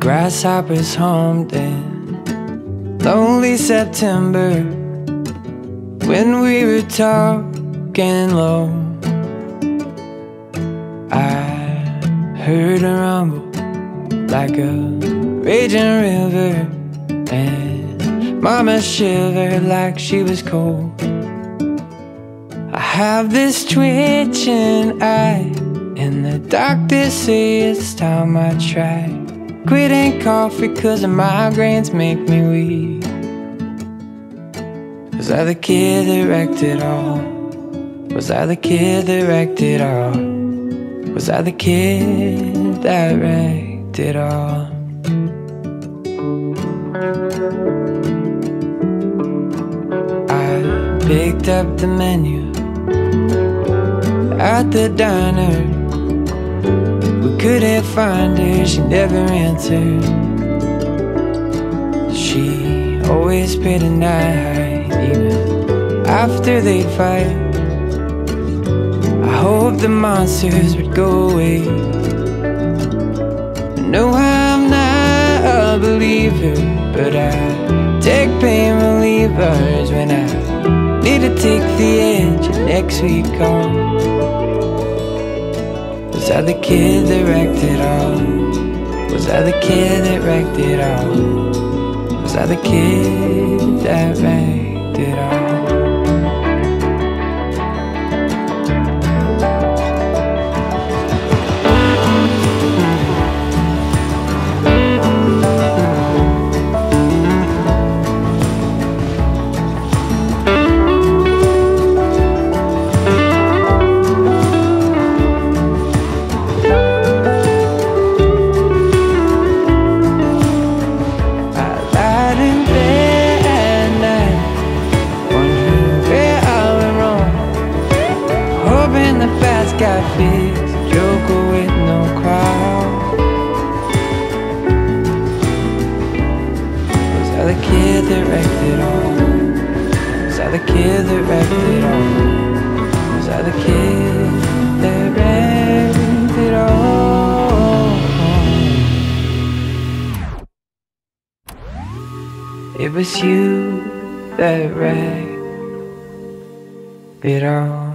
grasshoppers hummed in lonely September when we were talking low. I heard a rumble like a raging river, and Mama shivered like she was cold. I have this twitching eye, and the doctors say it's time I try. Quitting coffee cause the migraines make me weak. Was I the kid that wrecked it all? Was I the kid that wrecked it all? Was I the kid that wrecked it all? I picked up the menu at the diner. Couldn't find her, she never answered. She always paid a night, even after they'd fight. I hope the monsters would go away. No, I'm not a believer, but I take pain relievers when I need to take the edge next week off. Was I the kid that wrecked it all? Was I the kid that wrecked it all? Was I the kid that wrecked the kid that wrecked it all? Was I the kid that wrecked it all? Was I the kid that wrecked it all? It was you that wrecked it all.